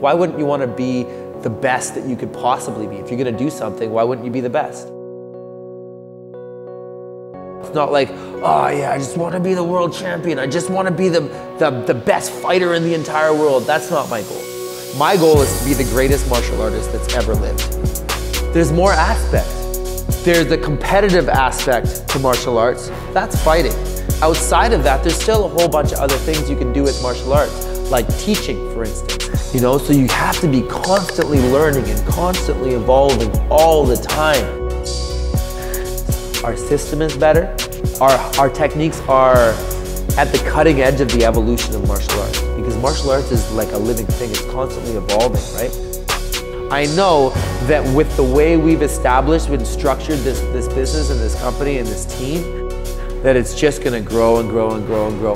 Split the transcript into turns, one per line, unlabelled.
Why wouldn't you want to be the best that you could possibly be? If you're going to do something, why wouldn't you be the best? It's not like, oh yeah, I just want to be the world champion. I just want to be the, the, the best fighter in the entire world. That's not my goal. My goal is to be the greatest martial artist that's ever lived. There's more aspects. There's the competitive aspect to martial arts. That's fighting. Outside of that, there's still a whole bunch of other things you can do with martial arts, like teaching, for instance. You know, so you have to be constantly learning and constantly evolving all the time. Our system is better. Our, our techniques are at the cutting edge of the evolution of martial arts because martial arts is like a living thing. It's constantly evolving, right? I know that with the way we've established and structured this, this business and this company and this team, that it's just gonna grow and grow and grow and grow.